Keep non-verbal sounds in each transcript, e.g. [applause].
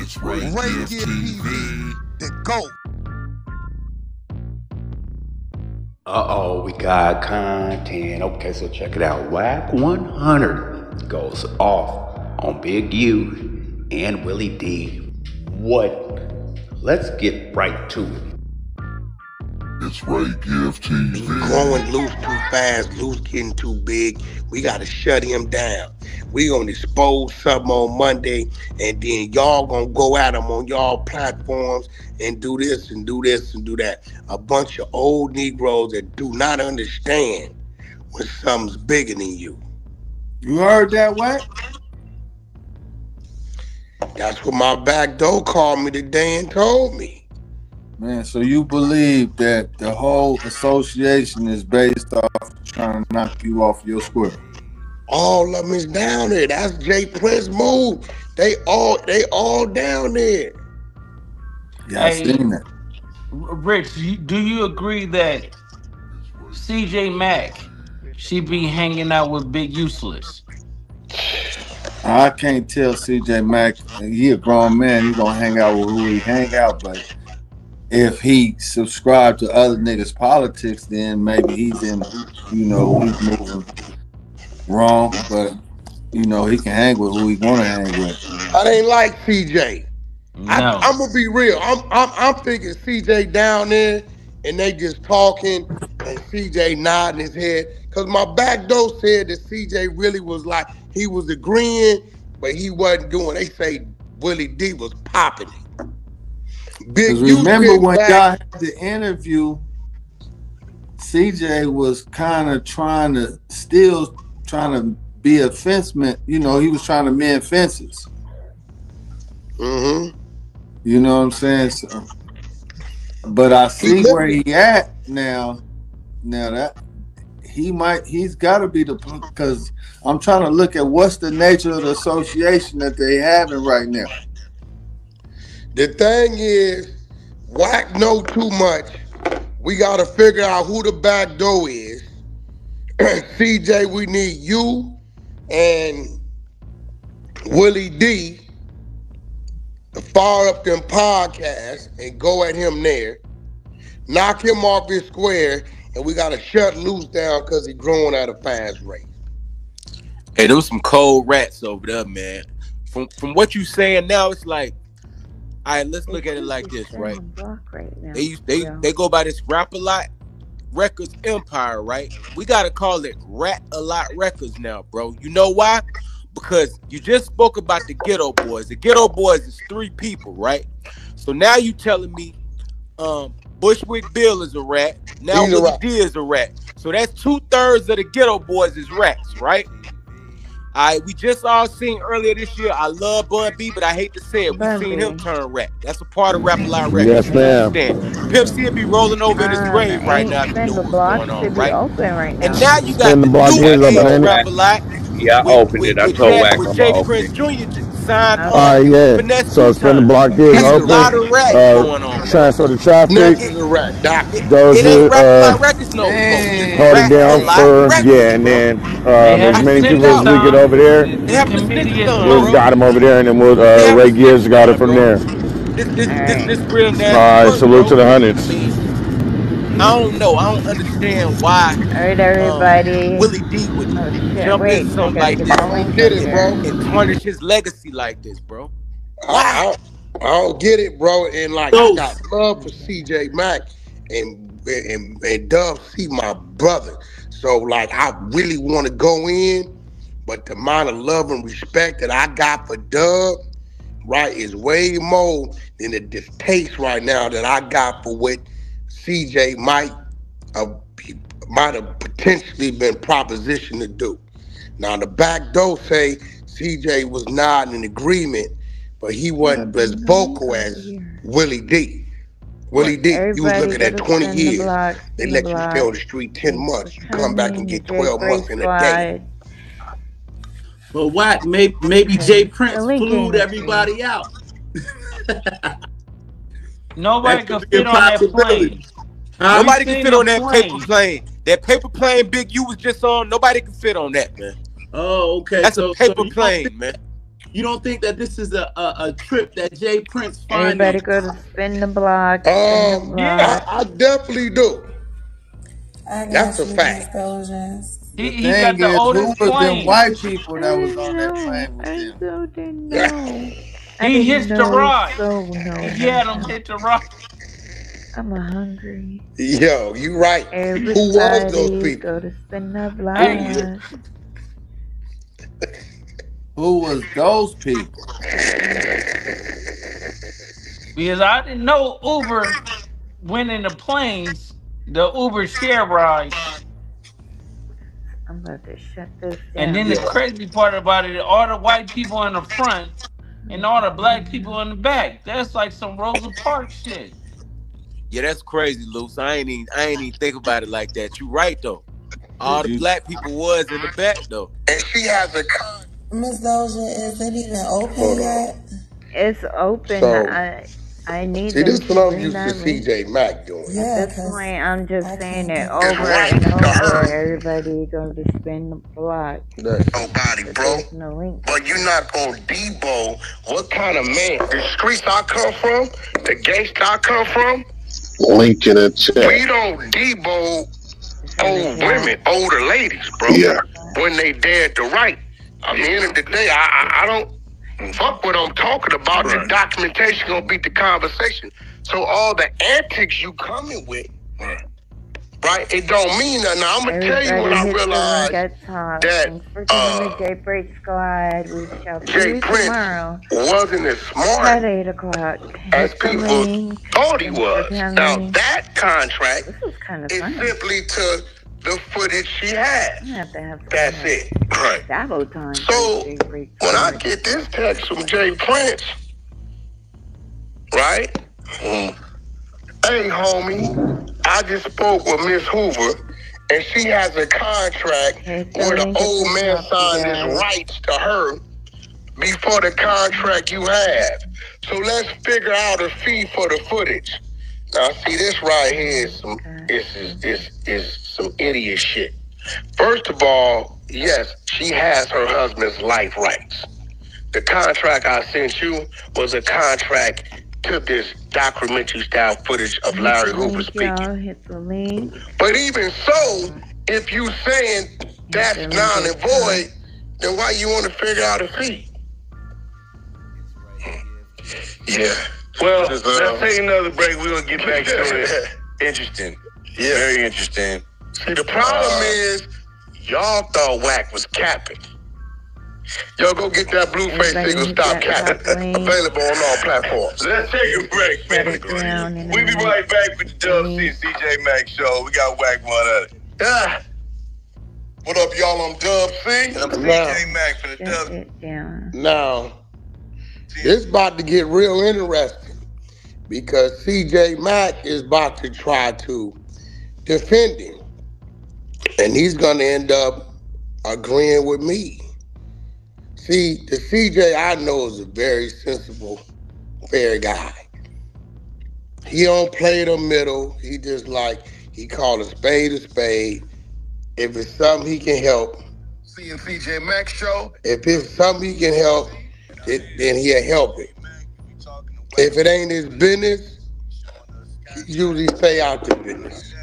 It's Ray, Rae Give TV, the GOAT. Uh oh, we got content. Okay, so check it out. Wack 100 goes off on Big U and Willie D. What? Let's get right to it. It's Rae Give TV. Growing loose too fast, loose getting too big. We gotta shut him down. We gonna expose something on Monday, and then y'all gonna go at him on y'all platforms and do this and do this and do that. A bunch of old Negroes that do not understand when something's bigger than you. You heard that, what? That's what my back door called me today and told me. Man, so you believe that the whole association is based off trying to knock you off your square? All of them is down there. That's J Prince move. They all they all down there. Yeah, I Hey. seen that. Rich, do you agree that CJ Mack she be hanging out with Big Useless? I can't tell CJ Mack. He a grown man. He gonna hang out with who he hang out. But if he subscribed to other niggas' politics, then maybe he's in. You know, he's moving wrong. But you know, he can hang with who he wanna hang with. I ain't like CJ. No. I, I'm gonna be real. I'm, I'm I'm thinking CJ down there and they just talking and CJ nodding his head. Cause my back door said that CJ really was like he was agreeing, but he wasn't doing. They say Willie D was popping it. Big Because remember when back- y'all had the interview, CJ was kind of trying to still trying to be a fenceman. You know, he was trying to mend fences. Mm-hmm. You know what I'm saying? So, but I see He where he at now. Now that he might, he's got to be the because I'm trying to look at what's the nature of the association that they having right now. The thing is, Wack know too much. We gotta figure out who the back door is. [clears throat] CJ, we need you and Willie D to fire up them podcasts and go at him there. Knock him off his square, and we gotta shut loose down because he's growing at a fast rate. Hey, was some cold rats over there, man. From from what you saying now, it's like, all right, let's look at it like this, right? They used- they they go by this rap a lot records empire, right? We gotta call it rat a lot records now, bro. You know why? Because you just spoke about the Geto Boys. The Geto Boys is three people, right? So now you telling me um Bushwick Bill is a rat. Now He's Willie. D is a rat. So that's two thirds of the Geto Boys is rats, right? All right, we just all seen earlier this year. I love Bun B, but I hate to say it. We Bun seen B. him turn rat. That's a part of Rap a Lot Records. Yes, ma'am. Pimp C will be rolling over in his grave right now if you know the what's block going on, should be right? open right now. And now you got Spin the the new is age. Rap a Lot. Yeah, I with- opened with- it. I told Jack- Wack I'm Jay gonna Prince open Jr. j- signed uh, All right, yeah. Finesse So two spin the times. block is That's a lot of rats Uh, going on. transfer the traffic. Next is a rat, doctor. It ain't to Rap uh, Lot Records no more. Hold it down for yeah, and then uh, They as many people as we get over there, The- They the have to committee sit is down, we'll got them over there, and then we'll uh, have Ray to Gibbs got it from there. This this this Alright. this real All right, salute to the hundreds. I don't know. I don't understand why All right, um, everybody. Willie D would Oh jump Wait, in something like this the I don't get it, bro. and tarnish his legacy like this, bro. I, I, I don't get it, bro. And like I got love for CJ Mack and and, and Dub C, my brother. So like I really want to go in, but the amount of love and respect that I got for Dub, right, is way more than the distaste right now that I got for what CJ might have might have potentially been propositioned to do. Now the back door say CJ was not in agreement, but he wasn't as vocal as Willie D. Willie D, you was looking at 20 spin the years. block, They spin let the you block. stay on the street 10 months. You come back and get 12 months in a day. But what? Maybe, maybe J Prince The link flew ain't everybody out. [laughs] Nobody That can could fit on that plane. Huh? Nobody can fit the on that plane. paper plane. That paper plane Big U was just on. Nobody can fit on that, man. Oh, okay. That's so, a paper so plane, think- man. You don't think that this is a a, a trip that J Prince finds? Everybody go to spin the block. Spin the Um, block. yeah, I, I definitely do. I That's a fact. Miss He, The he got the is, who oldest was them plane. white people that was on that know. plane with I them? so [laughs] didn't know. He didn't the know rock. So no, He had him hit the rock. I'm hungry. Yo, you right. Who was those people? go to spin the block. Who was those people? Because I didn't know Uber went in the planes, the Uber share ride. I'm about to shut this down. And then the crazy part about it, all the white people in the front and all the black people in the back. That's like some Rosa Parks shit. Yeah, that's crazy, Luce. I ain't even I ain't even think about it like that. You right though. All the black people was in the back though. And she has a con. Miss Doja, is it even open yet? It's open. So- I I need See, them this to what I'm bring used to. CJ Mack doing. Yeah, At this point, I'm just I saying can't it over right and over. Everybody going to spin the block. Nobody, But bro. no link. But you're not gonna debo what kind of man. The streets I come from, the gangsta I come from, Link in the we chat. don't debo It's in the old women, older ladies, bro. Yeah. When they dead to write. I mean, end of the day, I, I, I don't fuck what I'm talking about. The documentation gonna beat the conversation. So all the antics you coming with, right? It don't mean nothing. Now, I'm gonna tell you when I hit realized link at top. that, Thanks for joining uh, the Squad. We shall see Jay you Prince tomorrow wasn't as at smart 8 o'clock. as people thought he was. Now that contract This was kind of is funny. simply to the footage she had. Have to have That's it. Right. Time. So, When I get this text from J Prince, right? Mm. Hey, homie, I just spoke with Miss Hoover, and she has a contract where the old man signed his rights to her before the contract you have. So let's figure out a fee for the footage. Now, see, this right here is some is is, is, is some idiot shit. First of all, yes, she has her husband's life rights. The contract I sent you was a contract to this documentary style footage of Larry the Hoover speaking. Hit the link. But even so, if you saying that's Yeah, non and let me get void, then why you want to figure out a fee? Yeah. Well, Just, let's take another break. We're gonna get back to it. [laughs] Interesting. Yeah. Very interesting. See, the problem Uh, is, y'all thought Wack was capping. Yo, go get that Blueface Everybody single, hit Stop that Capping. top link. Available on all platforms. Let's take a break, Shut man. it down in a We'll be right back with the Dub C CJ Mack show. We got Wack 100. Yeah. What up, y'all? I'm Dub C. I'm Now, CJ Mack for the Dub. it now, it's about to get real interesting because CJ Mack is about to try to defend him. And he's going to end up agreeing with me. See, the CJ I know is a very sensible, fair guy. He don't play the middle. He just like, he call a spade a spade. If it's something he can help, See and CJ Mack show. if it's something he can help, it, then he'll help it. If it ain't his business, he usually stay out the business.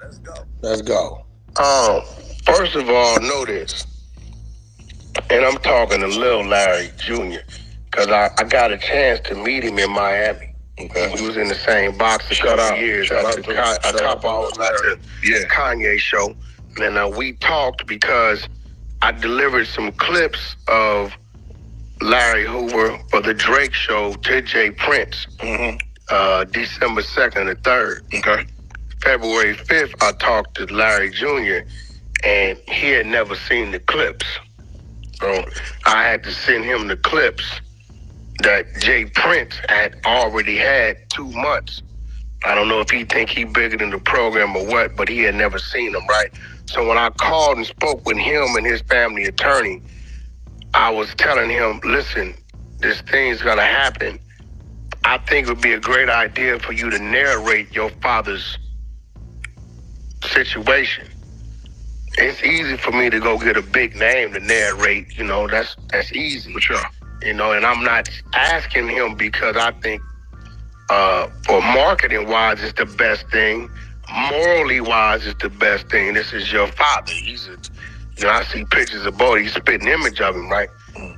Let's go. let's Um, first of all, know this, and I'm talking to Lil Larry Jr. because I, I got a chance to meet him in Miami. Okay. We was in the same box a Shout couple out. years Shout out to- a shout out couple to hours after Yeah. Kanye show, and uh, we talked because I delivered some clips of Larry Hoover for the Drake show to J Prince, Mm-hmm. uh, December second and third. Okay. February fifth, I talked to Larry Jr. and he had never seen the clips, so I had to send him the clips that J Prince had already had two months. I don't know if he think he bigger than the program or what, but he had never seen them, right? So when I called and spoke with him and his family attorney, I was telling him, listen, this thing's gonna happen. I think it would be a great idea for you to narrate your father's situation. It's easy for me to go get a big name to narrate. You know, that's that's easy. For sure. You know, and I'm not asking him because I think uh, for marketing wise, it's the best thing. Morally wise, it's the best thing. This is your father. He's a, you know, I see pictures of both. He's spitting image of him, right?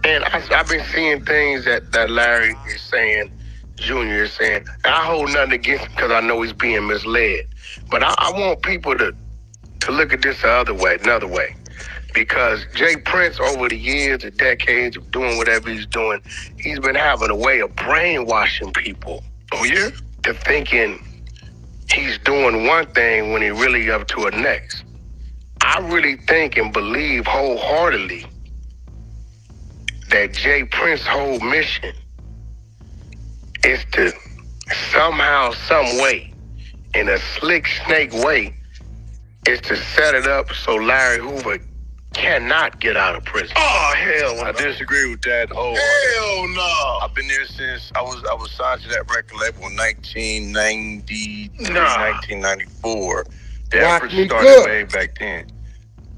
And I, I've been seeing things that, that Larry is saying, Junior is saying. And I hold nothing against him because I know he's being misled. But I, I want people to to look at this the other way, another way. Because J Prince, over the years, and decades of doing whatever he's doing, he's been having a way of brainwashing people. Oh yeah. To thinking he's doing one thing when he really up to a next. I really think and believe wholeheartedly that J Prince's whole mission is to somehow, some way, in a slick snake way, is to set it up so Larry Hoover cannot get out of prison. Oh hell I no. disagree with that whole. Hell no. I've been there since I was I was signed to that record label in 1990, Nah. 1994. The Rock effort started good. way back then.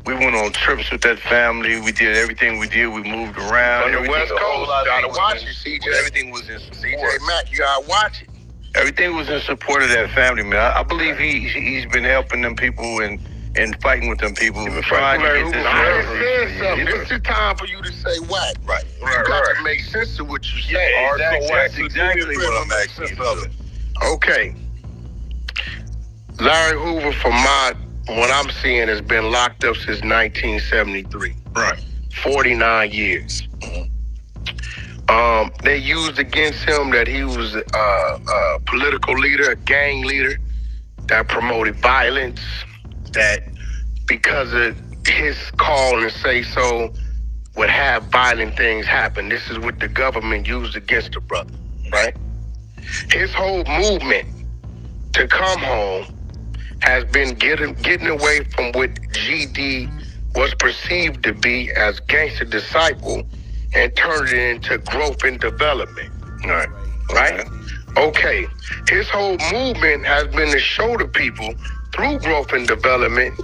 We went on trips with that family. We did everything we did. We moved around. On the West Coast, gotta watch it, CJ. Everything was in CJ. Mack, you gotta watch it. Everything was in support of that family, man. I, I believe he he's been helping them people and and fighting with them people, trying to get this. I said something. Yeah. This is time for you to say Wack. Right, You right, got right. to make sense of what you say. Yeah, Or so exactly. what? That's exactly what I'm asking you to do. Okay. Larry Hoover, from my what I'm seeing, has been locked up since 1973. Right. 49 years. Mm-hmm. Um, they used against him that he was a political leader, a gang leader that promoted violence, that because of his call and say so would have violent things happen. This is what the government used against the brother, right? His whole movement to come home has been getting getting away from what GD was perceived to be as gangster disciple and turn it into growth and development. Right. Right? Okay. His whole movement has been to show the people through growth and development,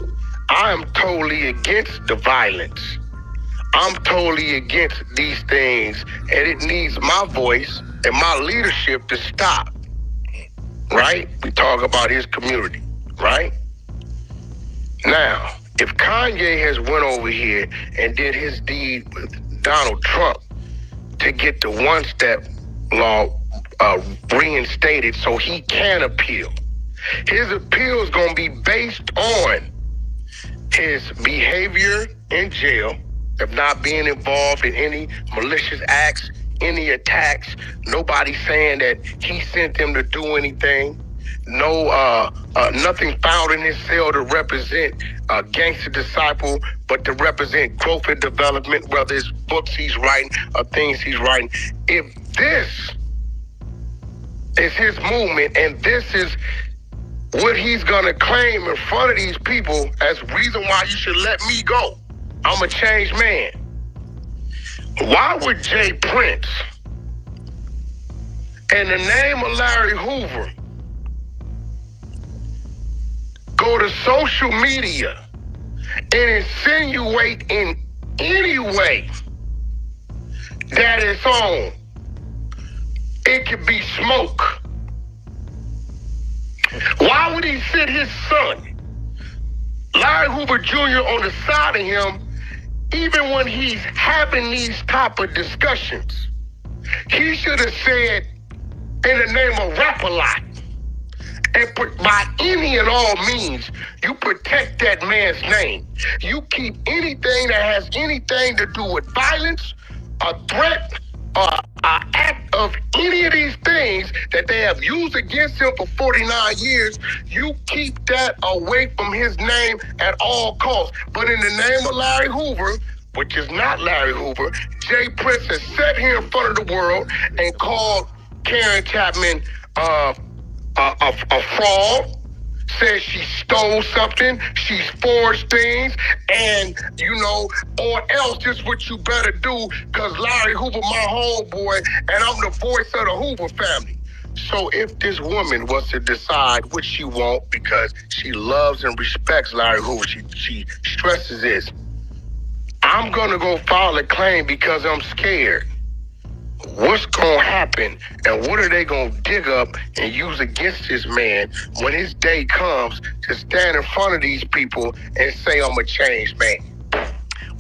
I am totally against the violence. I'm totally against these things, and it needs my voice and my leadership to stop. Right? We talk about his community, right? Now, if Kanye has went over here and did his deed with Donald Trump to get the one-step law uh, reinstated so he can appeal, his appeal is going to be based on his behavior in jail of not being involved in any malicious acts, any attacks. Nobody saying that he sent them to do anything. No, uh, uh, nothing found in his cell to represent a gangster disciple, but to represent growth and development, whether it's books he's writing or things he's writing. If this is his movement and this is what he's gonna claim in front of these people as reason why you should let me go. I'm a changed man. Why would J Prince, in the name of Larry Hoover, go to social media and insinuate in any way that it's on? It could be smoke. Why would he sit his son, Larry Hoover Jr., on the side of him, even when he's having these type of discussions? He should have said, in the name of rap a lot, and put, by any and all means, you protect that man's name. You keep anything that has anything to do with violence, a threat, or an act of any of these things that they have used against him for 49 years, you keep that away from his name at all costs. But in the name of Larry Hoover, which is not Larry Hoover, J Prince has sat here in front of the world and called Karen Chapman uh, a, a, a fraud, says she stole something, she's forged things, and you know, or else just what you better do, cause Larry Hoover my homeboy, and I'm the voice of the Hoover family. So if this woman was to decide what she want because she loves and respects Larry Hoover, she she stresses this. I'm gonna go file a claim because I'm scared. What's gonna happen and what are they gonna dig up and use against this man when his day comes to stand in front of these people and say I'm a changed man?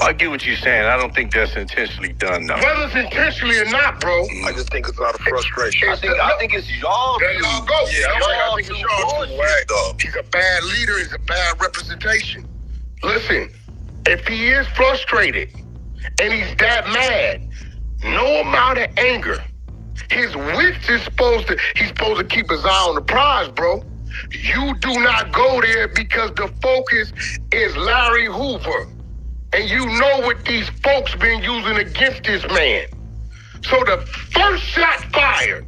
I get what you're saying. I don't think that's intentionally done, though. Whether it's intentionally or not, bro. I just think it's a lot of frustration. I think I think it's y'all. There y'all go. Yeah, That's right. I y'all think it's y'all too, bullshit. He's a bad leader. He's a bad representation. Listen, if he is frustrated and he's that mad, no amount of anger. His wits is supposed to. He's supposed to keep his eye on the prize, bro. You do not go there because the focus is Larry Hoover. And you know what these folks been using against this man. So the first shot fired,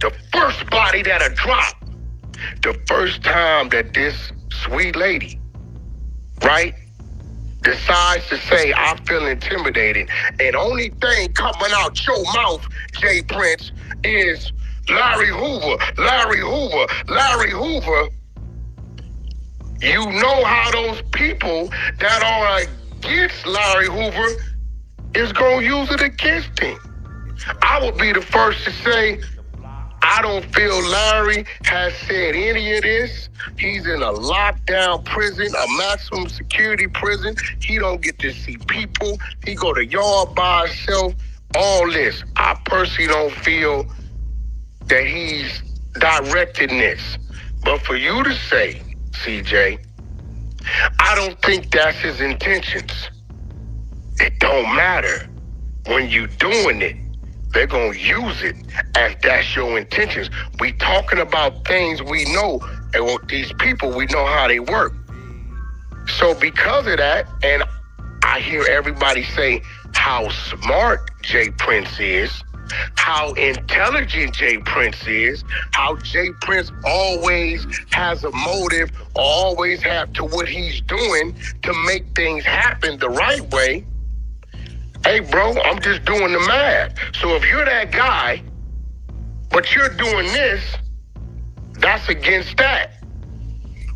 the first body that'll drop, the first time that this sweet lady, right, decides to say, I feel intimidated, and only thing coming out your mouth, J Prince, is Larry Hoover, Larry Hoover, Larry Hoover. You know how those people that are against Larry Hoover is going to use it against him. I would be the first to say, I don't feel Larry has said any of this. He's in a lockdown prison, a maximum security prison. He don't get to see people. He go to yard by himself. All this. I personally don't feel that he's directing this. But for you to say, CJ, I don't think that's his intentions. It don't matter. When you doing it, they're gonna use it and that's your intentions. We talking about things we know, and with these people, we know how they work. So because of that, and I hear everybody say how smart J Prince is, how intelligent J Prince is, how J Prince always has a motive, always have to what he's doing to make things happen the right way. Hey, bro, I'm just doing the math. So if you're that guy, but you're doing this, that's against that.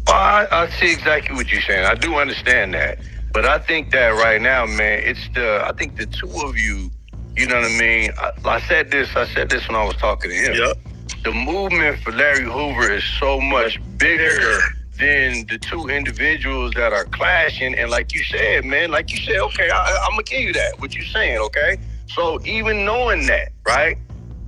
Well, I, I see exactly what you're saying. I do understand that. But I think that right now, man, it's the, I think the two of you, you know what I mean? I, I said this, I said this when I was talking to him. Yep. The movement for Larry Hoover is so much bigger [laughs] than the two individuals that are clashing. And like you said, man, like you said, okay, I, I'm gonna give you that, what you're saying, okay? So even knowing that, right?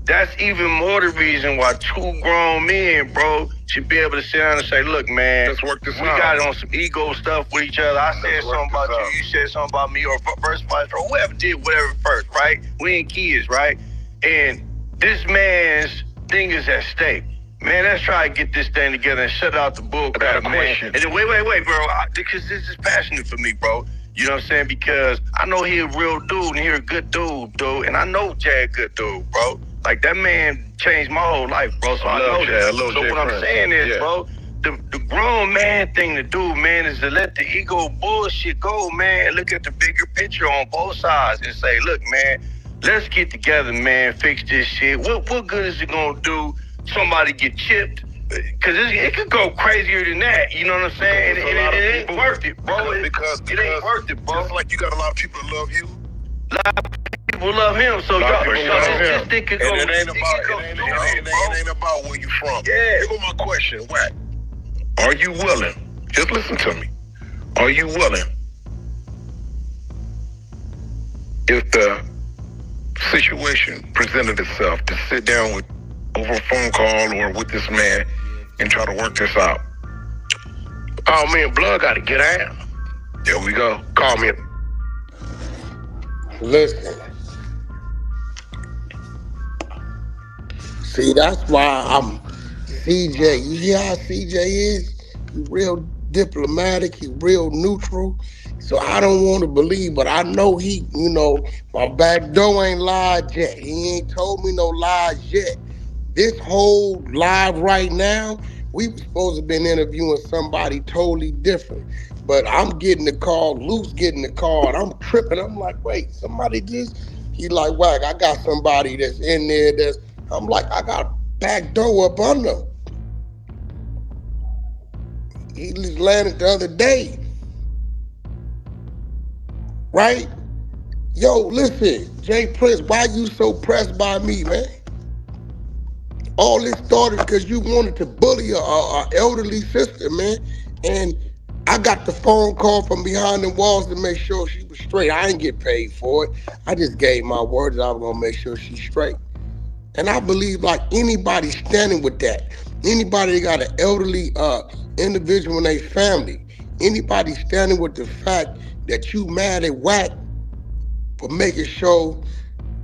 That's even more the reason why two grown men, bro, should be able to sit down and say, look, man, Let's work this we out. got on some ego stuff with each other. I said Let's something about this you, you said something about me, or first vice, or whoever did whatever first, right? We ain't kids, right? And this man's thing is at stake. Man, let's try to get this thing together and shut out the bull I got a crap, man. And then wait, wait, wait, bro, I, because this is passionate for me, bro. You know what I'm saying? Because I know he a real dude and he a good dude, dude. And I know Jay a good dude, bro. Like that man changed my whole life, bro. So I, know that. I so Jay what I'm saying is, Yeah. bro, the, the grown man thing to do, man, is to let the ego bullshit go, man, and look at the bigger picture on both sides and say, look, man, let's get together, man, fix this shit. What what good is it gonna do? Somebody get chipped? Cause it, it could go crazier than that. You know what I'm saying? Because And, and it, it ain't worth it, bro. It- because, because it ain't worth it, bro. Just like you got a lot of people that love you. People love him, so A lot y'all, of so people love this, thing could And go. it ain't about it ain't, it ain't, it ain't, about where you from. Yeah. Here my question, Wack. Are you willing? Just listen to me. Are you willing? If the situation presented itself to sit down with over a phone call or with this man and try to work this out. Oh man, blood got to get out. There we go. Call me. Listen. See, that's why I'm CJ. You see how CJ is? He real diplomatic. He real neutral. So I don't want to believe, but I know he, you know, my back door ain't lied yet. He ain't told me no lies yet. This whole live right now, we was supposed to been interviewing somebody totally different. But I'm getting the call, Luke's getting the call, and I'm tripping. I'm like, wait, somebody just he like Wack. I got somebody that's in there that's I'm like, I got back door up under. He just landed the other day. Right? Yo, listen, J Prince, why you so pressed by me, man? All this started because you wanted to bully a elderly sister, man. And I got the phone call from behind the walls to make sure she was straight. I didn't get paid for it. I just gave my word that I was gonna make sure she's straight. And I believe like anybody standing with that, anybody that got an elderly uh, individual in their family, anybody standing with the fact that you mad at Wack for making sure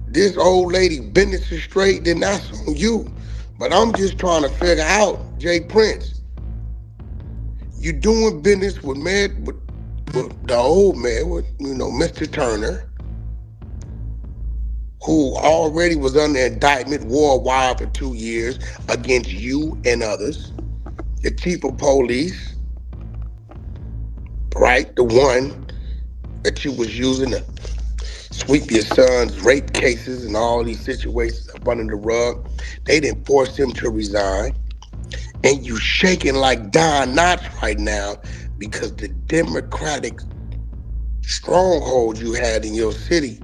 this old lady business is straight, then that's on you. But I'm just trying to figure out, J Prince, you doing business with man with, with the old man, with you know, Mr. Turner, who already was under indictment worldwide for two years against you and others, the chief of police, right? The one that you was using to sweep your son's rape cases and all these situations up under the rug. They didn't force him to resign. And you shaking like Don Knotts right now because the Democratic stronghold you had in your city,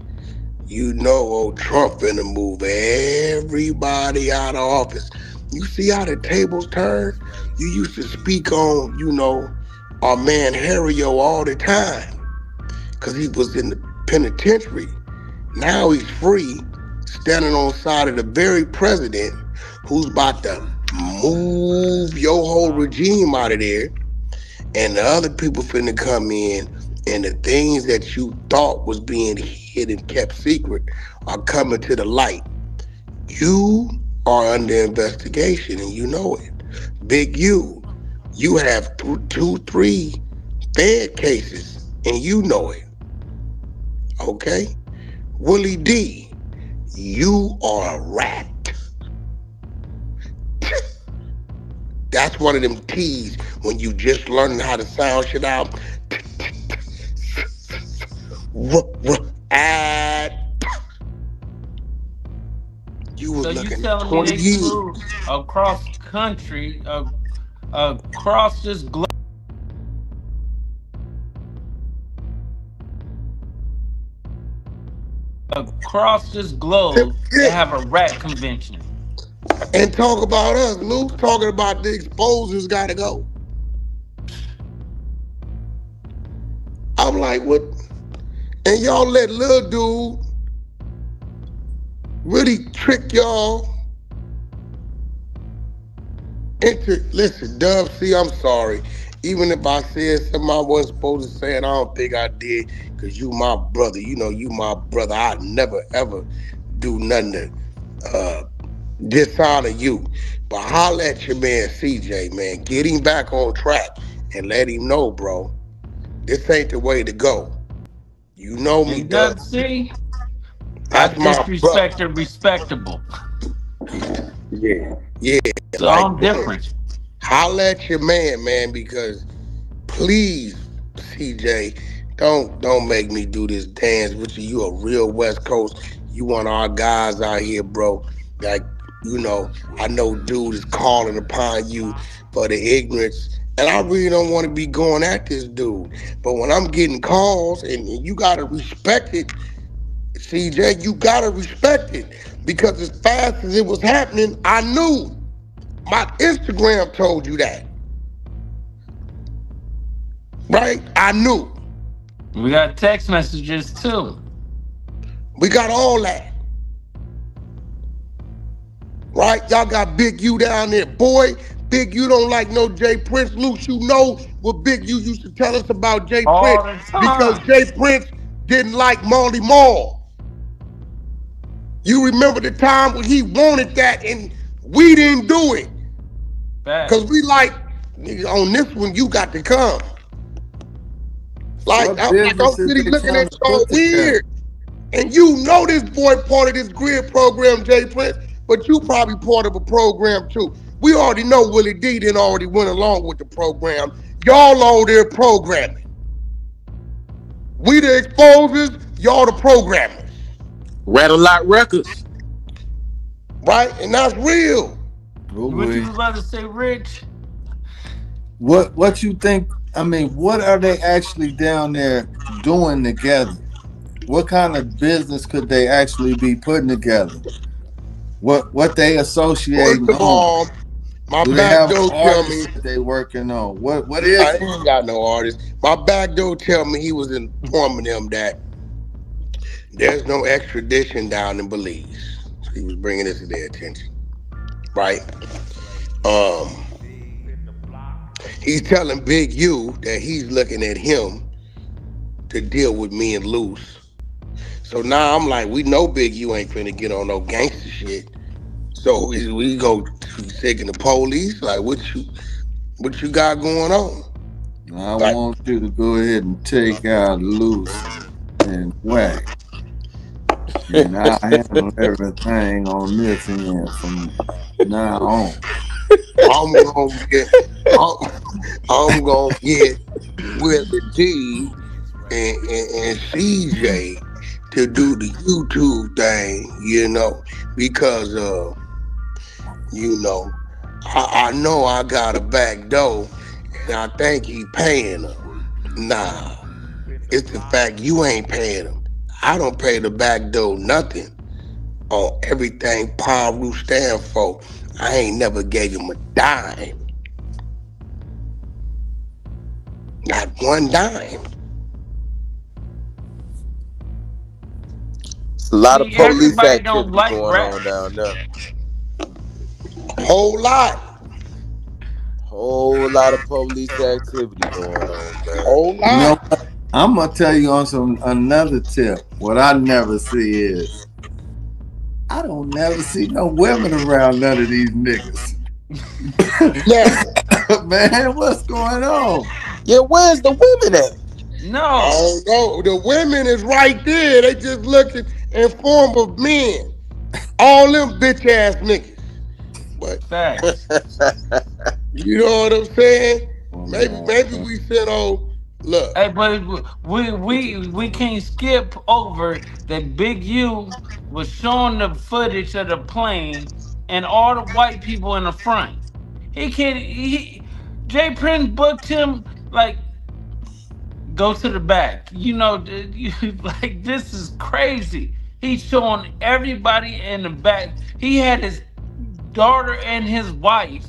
you know old Trump finna move everybody out of office. You see how the tables turn? You used to speak on, you know, our man Tarrio all the time because he was in the penitentiary. Now he's free, standing on the side of the very president who's about to move your whole regime out of there. And the other people finna come in, and the things that you thought was being hid and kept secret are coming to the light. You are under investigation, and you know it. Big you, you have th- two, three Fed cases, and you know it. Okay? Willie D, you are a rat. [laughs] That's one of them T's when you just learning how to sound shit out. [laughs] At you was So you looking telling me 20 they years. across country, uh, across this globe? Across this globe, they have a rat convention. and talk about us. Luke talking about the exposers got to go. I'm like, what? And y'all let little dude really trick y'all into. Listen, Dub, see, I'm sorry. Even if I said something I wasn't supposed to say, and I don't think I did, because you my brother. You know, you my brother. I'd never, ever do nothing to uh, dishonor you. But holla at your man CJ, man. Get him back on track and let him know, bro. This ain't the way to go. You know me, Doug. See, I That's my brother. respectable. Yeah, yeah. So like I'm different. Holla at your man, man, because please, CJ, don't don't make me do this dance with you. You a real West Coast. You want our guys out here, bro. Like, you know, I know dude is calling upon you for the ignorance. And I really don't want to be going at this dude. But when I'm getting calls and, and you gotta respect it, CJ, you gotta respect it. Because as fast as it was happening, I knew. My Instagram told you that. Right? I knew. We got text messages too. We got all that. Right? Y'all got Big U down there. Boy, Big U don't like no J Prince. Luke, you know what Big U used to tell us about Jay All Prince because J Prince didn't like Marley Marl. You remember the time when he wanted that and we didn't do it. Facts. Cause we like nigga, on this one you got to come. Like I'm like I'm business is sitting looking at y'all put this at? weird. And you know this boy part of this grid program, J Prince, but you probably part of a program too. We already know Willie D didn't already went along with the program. Y'all all there programming. We the exposers, y'all the programmers. Rattle Lot Records. right? And that's real. Oh, What boy. you about to say, Rich? What what you think? I mean, what are they actually down there doing together? What kind of business could they actually be putting together? What what they associate? First of all, my Do they back have door tell me they working on? What what is I it? ain't got no artist. My back door tell me he was informing them that there's no extradition down in Belize. So he was bringing this to their attention, right? Um, he's telling Big U that he's looking at him to deal with me and Loose. So now I'm like, we know Big U ain't finna get on no gangster shit. So we, we go to taking the police. Like, what you what you got going on? I want you to go ahead and take out loose and Wack. And I handle everything on this end from now. I'm gonna get I'm, I'm gonna get with the D and, and, and CJ to do the YouTube thing, you know, because uh you know, I, I know I got a back door and I think he paying them. Nah. It's the fact you ain't paying them. I don't pay the back door nothing on everything Piru stand for. I ain't never gave him a dime. Not one dime. It's a lot of police everybody don't activity like going rap. on down there. Whole lot. Whole lot of police activity going on, man. Whole You know? I'm gonna tell you on some another tip. What I never see is I don't never see no women around none of these niggas. [laughs] Man, what's going on? Yeah, where's the women at? No. Oh no, the women is right there. They just looking in form of men. All them bitch ass niggas. But Facts. [laughs] you know what I'm saying? Oh, maybe maybe we said oh look. Hey, but we we we can't skip over that Big U was showing the footage of the plane and all the white people in the front. He can't. He J Prince booked him like go to the back. You know, [laughs] like this is crazy. He's showing everybody in the back. He had his daughter and his wife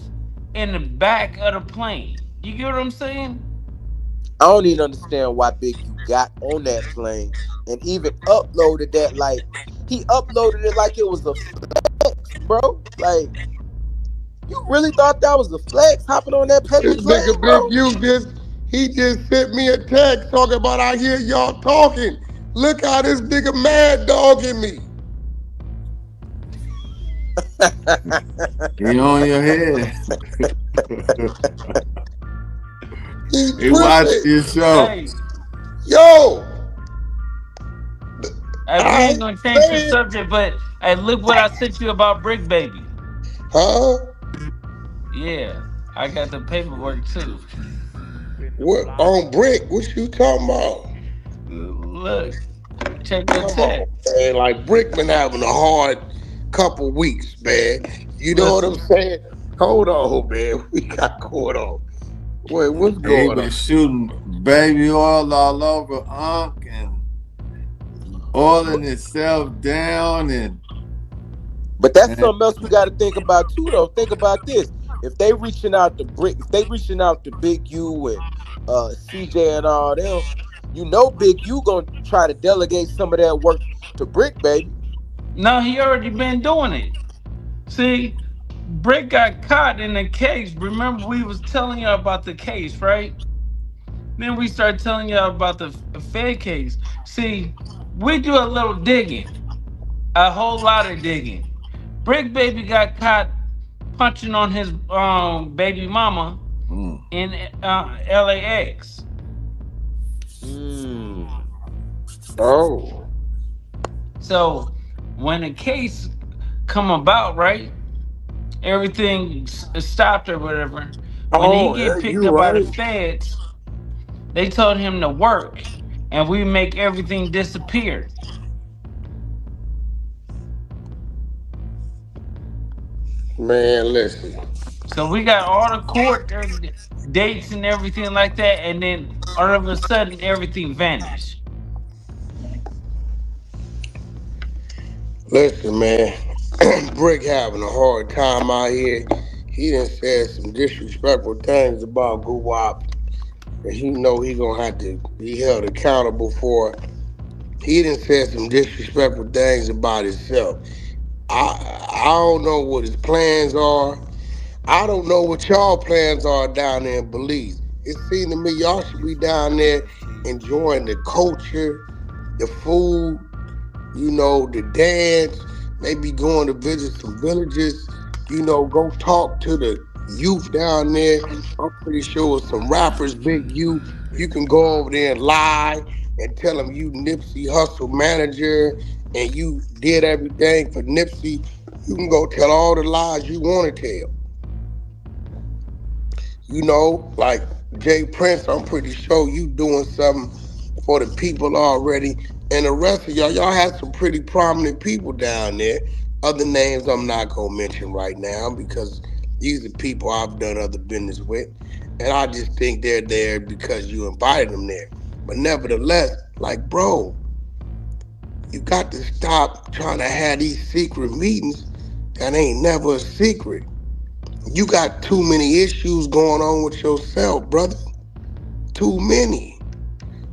in the back of the plane. You get what I'm saying? I don't even understand why Big U got on that plane and even uploaded that. Like he uploaded it like it was a flex, bro. Like you really thought that was a flex hopping on that paper This plane, nigga bro? Big U just he just sent me a text talking about I hear y'all talking. Look how this nigga mad dogging me. He on your head. [laughs] [laughs] He he watch tripping. your show. Hey, Yo, I ain't gonna change the subject, but hey, look what I sent you about Bricc Baby. huh? Yeah, I got the paperwork too. What on Bricc? What you talking about? Look, check your text. man. Like Bricc been having a hard couple weeks, man. You know what I'm saying? Hold on, man. [laughs] We got caught on. Wait, what's He going been on? shooting baby oil all over Unc and oiling itself down and But that's something else we got to think about too, though. Think about this: if they reaching out to Bricc, if they reaching out to Big U and uh, CJ and all them, you know, Big U gonna try to delegate some of that work to Bricc, baby. No, he already been doing it. See, Bricc got caught in the case. Remember, we was telling y'all about the case, right? Then we started telling y'all about the Fed case. See, we do a little digging, a whole lot of digging. Bricc baby got caught punching on his um baby mama mm, in uh, LAX. Mm. Oh, So when the case come about, right? Everything s- stopped or whatever. When Oh, he yeah, get picked you up by the right. feds, they told him to work, and we make everything disappear. Man, listen. So we got all the court uh, dates and everything like that, and then all of a sudden everything vanished. Listen, man. [clears throat] Bricc having a hard time out here. He done said some disrespectful things about Guwap. And he know he gonna have to be held accountable for. He done said some disrespectful things about himself. I I don't know what his plans are. I don't know what y'all plans are down there in Belize. It seems to me y'all should be down there enjoying the culture, the food, you know, the dance, maybe going to visit some villages, you know, go talk to the youth down there. I'm pretty sure with some rappers, Big U, you can go over there and lie and tell them you Nipsey Hussle manager and you did everything for Nipsey. You can go tell all the lies you want to tell. You know, like J Prince, I'm pretty sure you doing something for the people already. And the rest of y'all, y'all have some pretty prominent people down there. Other names I'm not gonna mention right now because these are people I've done other business with. And I just think they're there because you invited them there. But nevertheless, like, bro, you got to stop trying to have these secret meetings that ain't never a secret. You got too many issues going on with yourself, brother. Too many.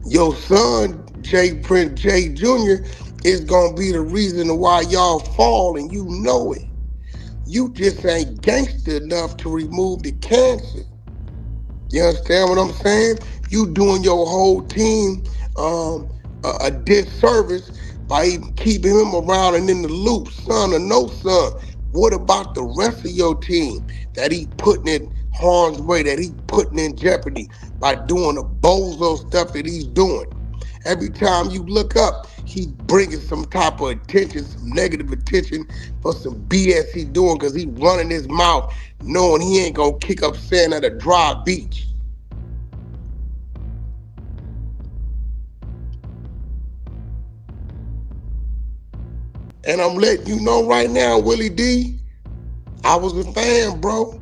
Your son, J Prince Jay Jr., is gonna be the reason why y'all fall, and you know it. You just ain't gangster enough to remove the cancer. You understand what I'm saying? You doing your whole team um, a, a disservice by keeping him around and in the loop, son or no son. What about the rest of your team that he putting in harm's way, that he putting in jeopardy by doing the bozo stuff that he's doing? Every time you look up, he bringing some type of attention, some negative attention for some BS he doing because he running his mouth knowing he ain't gonna kick up sand at a dry beach. And I'm letting you know right now, Willie D, I was a fan, bro.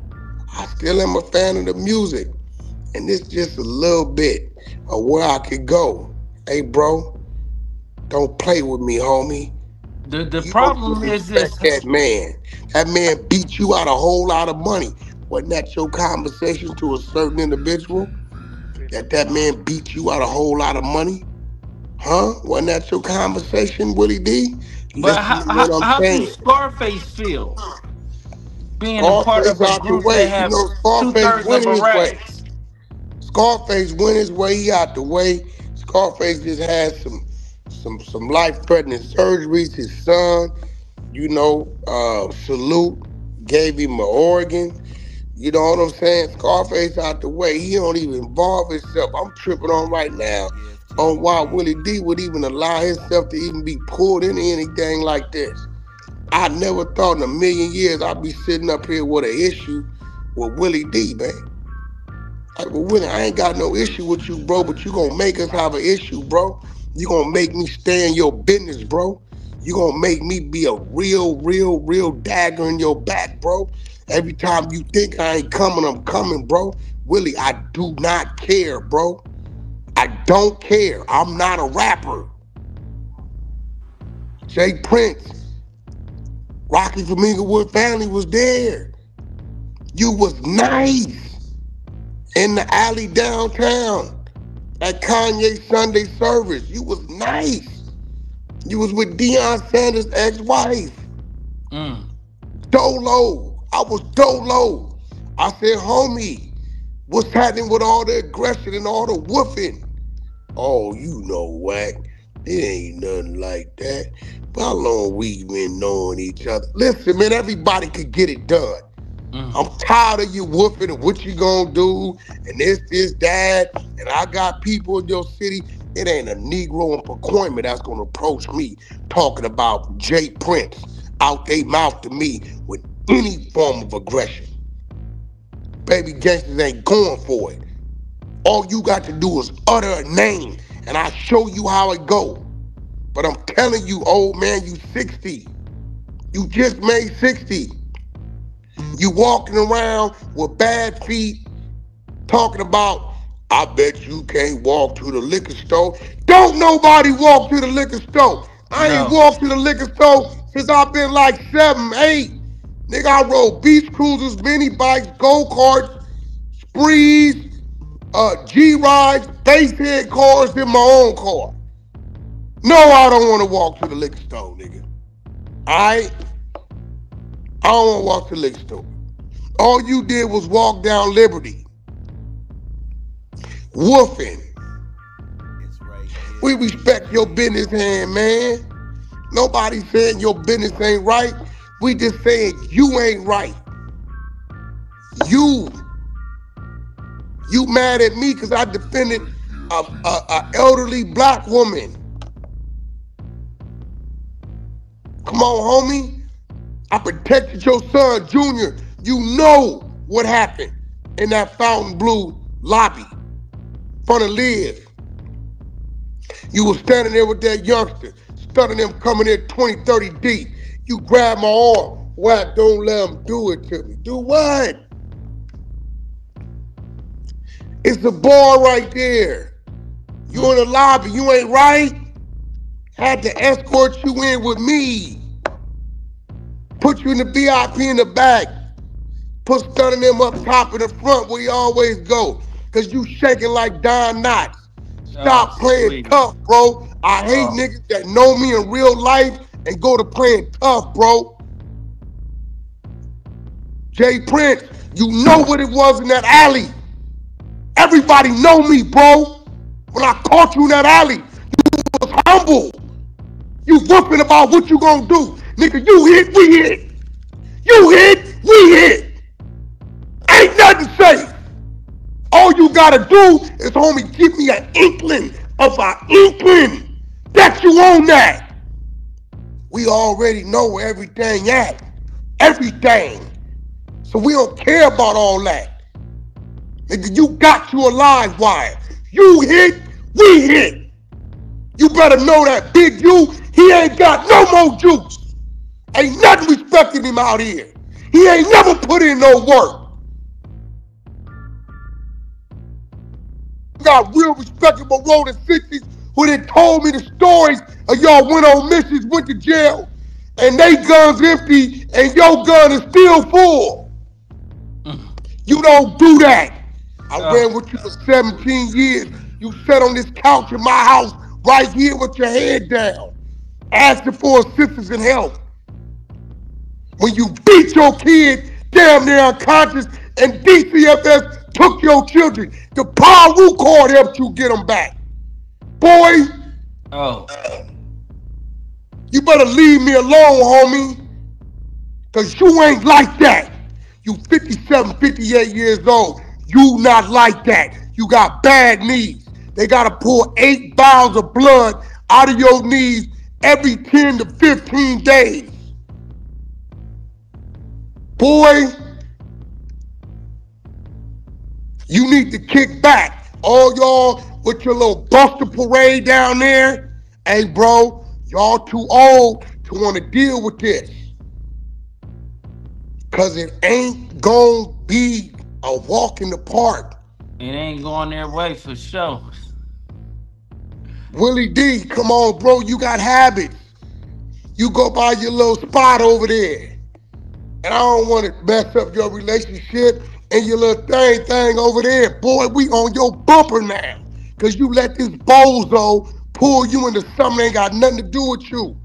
I still am a fan of the music. And this just a little bit of where I could go. Hey, bro, don't play with me, homie. The the You problem is this. that man. That man beat you out a whole lot of money. Wasn't that your conversation to a certain individual? That that man beat you out a whole lot of money? Huh? Wasn't that your conversation, Willie D? But Listen how, how, how saying. do Scarface feel being a part of a group way. that You have know, two Scarface thirds of a his way. Scarface went his way. He out the way. Scarface just had some some some life threatening surgeries. His son, you know, uh, salute, gave him an organ. You know what I'm saying? Scarface out the way. He don't even involve himself. I'm tripping on right now on why Willie D would even allow himself to even be pulled into anything like this. I never thought in a million years I'd be sitting up here with an issue with Willie D, man. Like, well, Willie, I ain't got no issue with you, bro, but you gonna make us have an issue, bro. You gonna make me stay in your business, bro. You gonna make me be a real, real, real dagger in your back, bro. Every time you think I ain't coming, I'm coming, bro. Willie, I do not care, bro. I don't care. I'm not a rapper. J Prince, Rocky from Inglewood family was there. You was nice in the alley downtown at Kanye Sunday service. You was nice. You was with Deion Sanders' ex-wife, Mm. Dolo. I was Dolo. I said, homie, what's happening with all the aggression and all the woofing? Oh, you know, Wack. It ain't nothing like that. But how long we been knowing each other? Listen, man, everybody could get it done. Mm. I'm tired of you whooping and what you gonna do and this, this, that. And I got people in your city. It ain't a Negro in Pacoima that's gonna approach me talking about J Prince out they mouth to me with any form of aggression. Baby gangsters ain't going for it. All you got to do is utter a name and I show you how it go. But I'm telling you, old man, you 60. You just made 60. You walking around with bad feet, talking about, I bet you can't walk to the liquor store. Don't nobody walk to the liquor store. I ain't No. walked to the liquor store since I've been like seven, eight. Nigga, I rode beach cruisers, mini bikes, go-karts, sprees, uh, G-rides, basehead cars in my own car. No, I don't want to walk to the liquor store, nigga. Alright? I don't want to walk to the liquor store. All you did was walk down Liberty. Woofing. We respect your business hand, man. Nobody saying your business ain't right. We just saying you ain't right. You. You mad at me because I defended a, a, a elderly black woman. Come on, homie. I protected your son, Junior. You know what happened in that Fontainebleau lobby. Front of Liv. You was standing there with that youngster, stunning him coming in 20, 30 deep. You grab my arm. Why don't let him do it to me? Do what? It's the bar right there. You in the lobby. You ain't right. Had to escort you in with me. Put you in the VIP in the back. Put stunning them up top in the front where you always go. Cause you shaking like Don Knotts. Stop Oh, playing sweetie. tough, bro. I hate Oh. niggas that know me in real life and go to playing tough, bro. J Prince, you know what it was in that alley. Everybody know me, bro. When I caught you in that alley, you was humble. You whooping about what you gonna do. Nigga, you hit, we hit. You hit, we hit. Ain't nothing safe. All you gotta do is, homie, give me an inkling of an inkling that you own that. We already know where everything at. Everything. So we don't care about all that. Nigga, you got you a live wire. You hit, we hit. You better know that Big U, he ain't got no more juice. Ain't nothing respecting him out here. He ain't never put in no work. got real respectable rolling 60s who then told me the stories of y'all went on missions, went to jail, and they guns empty and your gun is still full. You don't do that. I Uh. ran with you for 17 years. You sat on this couch in my house right here with your head down, asking for assistance and help. When you beat your kids damn near unconscious and DCFS took your children, the Piru card helped you get them back. Boy, Oh, you better leave me alone, homie. Cause you ain't like that. You 57, 58 years old. You not like that. You got bad knees. They gotta pull eight vials of blood out of your knees every 10 to 15 days. Boy, you need to kick back. All y'all with your little Buster parade down there. Hey, bro, y'all too old to want to deal with this. Cause it ain't gonna be a walk in the park. it ain't going their way for sure. Willie D, come on, bro, you got habits. You go by your little spot over there. And I don't want to mess up your relationship and your little thing thing over there. Boy, we on your bumper now. Cause you let this bozo pull you into something that ain't got nothing to do with you.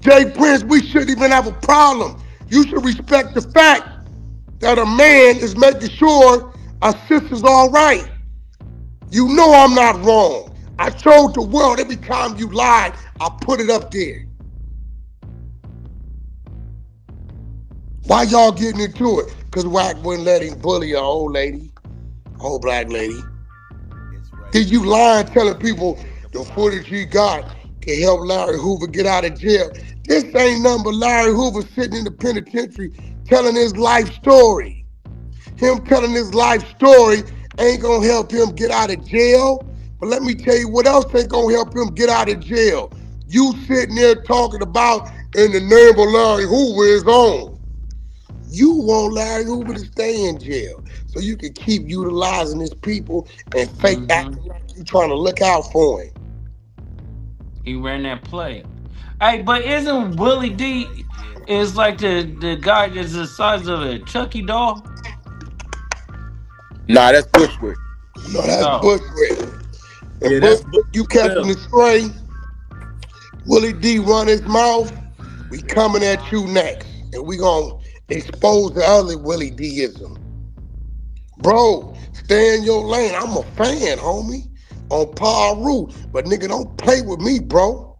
J Prince, we shouldn't even have a problem. You should respect the fact that a man is making sure a sister's all right. You know I'm not wrong. I told the world every time you lied, I put it up there. Why y'all getting into it? Because Wack wouldn't let him bully an old lady, old black lady. Did you lying telling people the footage he got can help Larry Hoover get out of jail? This ain't nothing but Larry Hoover sitting in the penitentiary telling his life story. Him telling his life story ain't gonna help him get out of jail. But let me tell you what else ain't gonna help him get out of jail. You sitting there talking about in the name of Larry Hoover is on. You want Larry Hoover to stay in jail so you can keep utilizing his people and fake Mhm. acting like you trying to look out for him. He ran that play. Hey, but isn't Willie D is like the the guy that's the size of a Chucky doll? Nah, that's Bushwick. No, that's Oh. Bushwick. And Yeah, that's Bushwick, you catching the stray. Willie D run his mouth. We coming at you next, and we gonna expose the other Willie Dism. Bro, stay in your lane. I'm a fan, homie. On par route, but nigga, don't play with me, bro.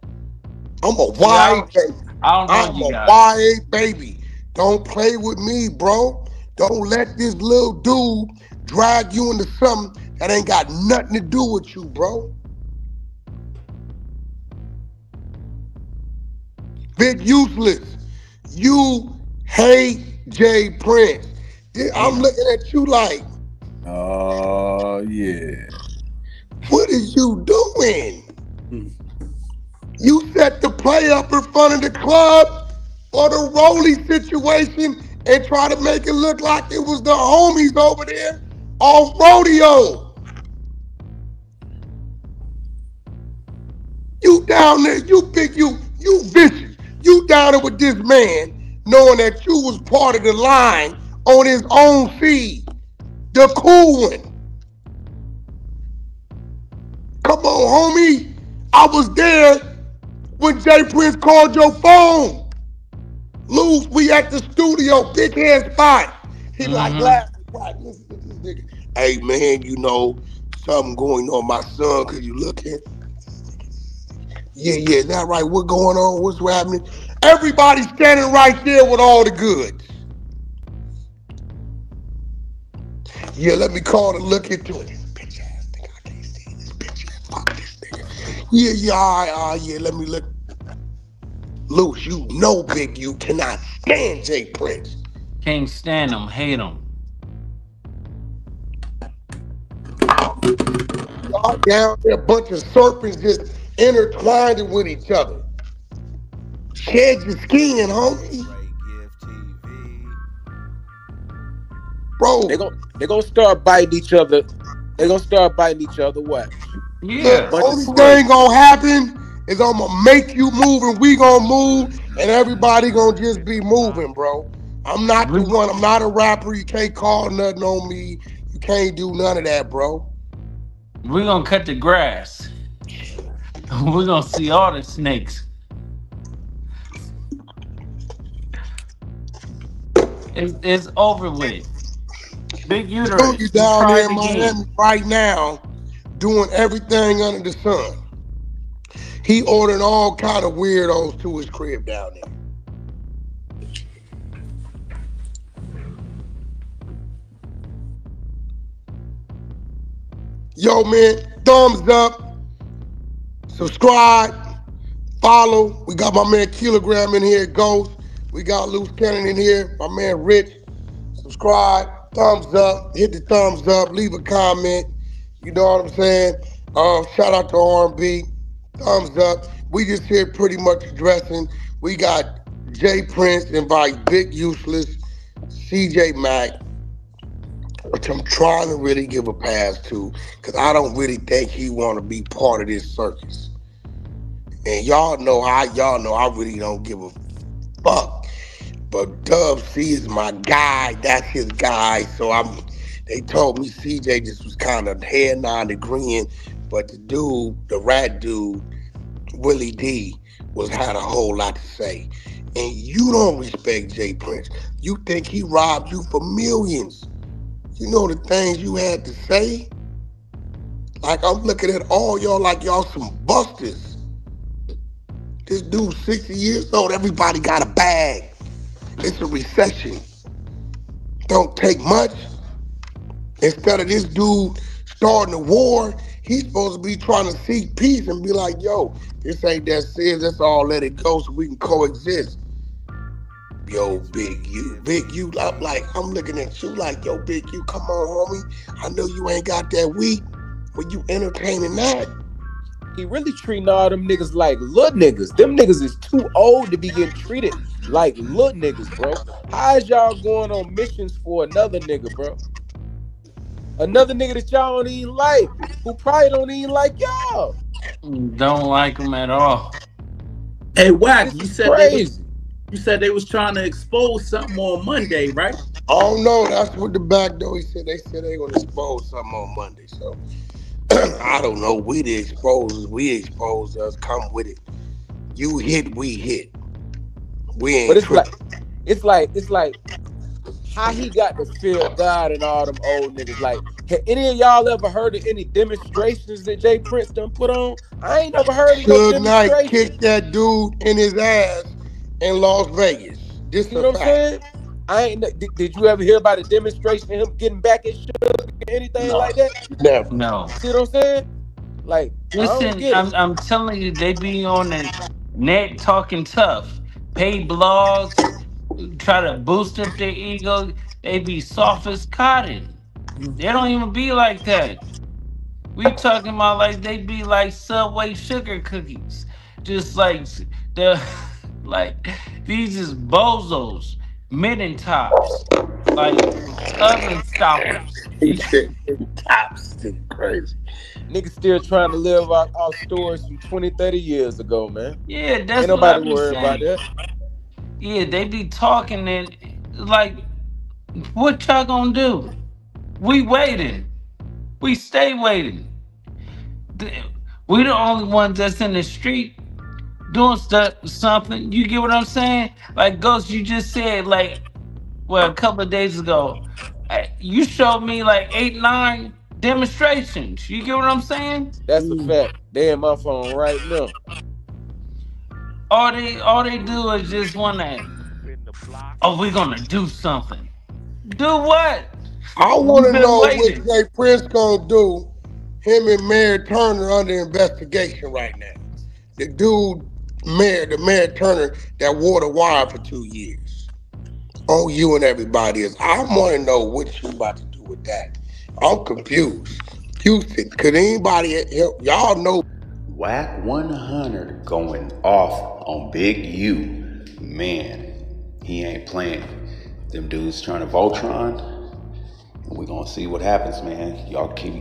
I'm a YA baby. I don't know I'm you a. YA baby. Don't play with me, bro. Don't let this little dude drag you into something that ain't got nothing to do with you, bro. Big useless. You hate J Prince. I'm looking at you like, Oh yeah. what is you doing? You set the play up in front of the club for the Rolly situation and try to make it look like it was the homies over there off rodeo. You down there, you Big U, you vicious. You down there with this man, knowing that you was part of the line on his own feed. The cool one. Come on, homie. I was there when J Prince called your phone. Lou, we at the studio, big head spot. He like, Mhm. laugh, right, listen to this nigga. Hey man, you know, something going on, my son, cause you looking. Yeah, yeah, is that right? What going on? What's happening? Everybody standing right there with all the goods. Yeah, let me call and look into it. This bitch ass nigga, I can't see this bitch ass. Fuck this nigga. Yeah, yeah, all right, all right, yeah, let me look. Luce, you know Big U cannot stand J Prince. Can't stand him, hate him. Y'all down there, a bunch of serpents just intertwined with each other. Shed your skin, homie. Bro, They gon' they gonna start biting each other. They're gonna start biting each other. What? Yeah. Look, only thing gonna happen is I'm gonna make you move and we gonna move and everybody gonna just be moving, bro. I'm not the one. I'm not a rapper. You can't call nothing on me. You can't do none of that, bro. We're gonna cut the grass. [laughs] We're gonna see all the snakes. It's, it's over with. Big uterus. Dude, you down there in. Miami right now, doing everything under the sun. He ordered all kind of weirdos to his crib down there. Yo, man, thumbs up, subscribe, follow. We got my man Kilogram in here, Ghost. We got Loose Cannon in here, my man Rich. Subscribe, thumbs up, hit the thumbs up, leave a comment. You know what I'm saying? Um, shout out to R&B, thumbs up. We just here pretty much addressing. We got J Prince invite Big Useless, CJ Mack, which I'm trying to really give a pass to, because I don't really think he want to be part of this circus. And y'all know I y'all know I really don't give a fuck. But Dub C is my guy. That's his guy. So I'm. They told me CJ just was kind of head nod agreeing, but the dude, the rat dude, Willie D, was had a whole lot to say. And you don't respect J Prince. You think he robbed you for millions. You know the things you had to say? Like I'm looking at all y'all like y'all some busters. This dude 60 years old, everybody got a bag. It's a recession. Don't take much. Instead of this dude starting a war, he's supposed to be trying to seek peace and be like, yo, this ain't that serious. Let's all let it go so we can coexist. Yo, Big U, Big U. I'm like, I'm looking at you like, yo, Big U, come on, homie. I know you ain't got that weak but you entertaining that. He really treating all them niggas like little niggas. Them niggas is too old to be getting treated like little niggas, bro. How is y'all going on missions for another nigga, bro? Another nigga that y'all don't even like, who probably don't even like y'all. Don't like him at all. Hey, Wack, you said they Crazy. was, you said they was trying to expose something on Monday, right? Oh don't. That's what the back door. He said they said they gonna expose something on Monday. So I don't know. We the exposers. We expose us. Come with it. You hit, we hit. We ain't But it's tripping. like, it's like, it's like, how he got to feel God and all them old niggas. Like, have any of y'all ever heard of any demonstrations that J Prince done put on? I ain't never heard of no Knight demonstration. kicked that dude in his ass in Las Vegas. This You know what I'm saying? I ain't. Did, did you ever hear about a demonstration of him getting back at Suge or anything No. like that? Never. No. See what I'm saying? Like, listen, I'm. I'm telling you, they be on the net talking tough. Pay blogs, try to boost up their ego. They be soft as cotton. They don't even be like that. We talking about like they be like Subway sugar cookies, just like the [laughs] like these is bozos, midden tops, like oven stoppers. He said tops. This crazy. Niggas still trying to live out our stories from 20, 30 years ago, man. Yeah, that's Ain't nobody be worried about that. Yeah, they be talking and like, what y'all gonna do? We waiting. We stay waiting. We the only ones that's in the street doing stuff, something. You get what I'm saying? Like Ghost, you just said like, well, a couple of days ago, you showed me like eight, nine demonstrations. You get what I'm saying? That's a mm. fact. They in my phone right now. All they, all they do is just want to. Oh, we gonna do something. Do what? I want to know waiting. what J Prince gonna do. Him and Mary Turner under investigation right now. The dude, Mayor, the Mayor Turner that wore the wire for two years. Oh, you and everybody is. I want to know what you about to do with that. I'm confused. Houston, could anybody help? Y'all know Wack 100 going off on Big U. Man, he ain't playing. Them dudes trying to Voltron. We're gonna see what happens, man. Y'all keep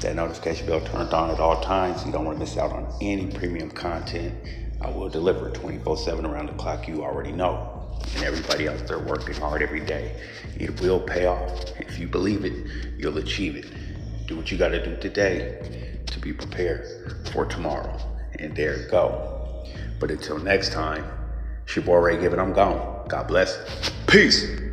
that notification bell turned on at all times. You don't want to miss out on any premium content. I will deliver 24-7 around the clock, you already know. And everybody out there working hard every day. It will pay off. If you believe it, you'll achieve it. Do what you gotta do today to be prepared for tomorrow. And there it go. But until next time, it's your boy Ray Given, I'm gone. God bless. Peace.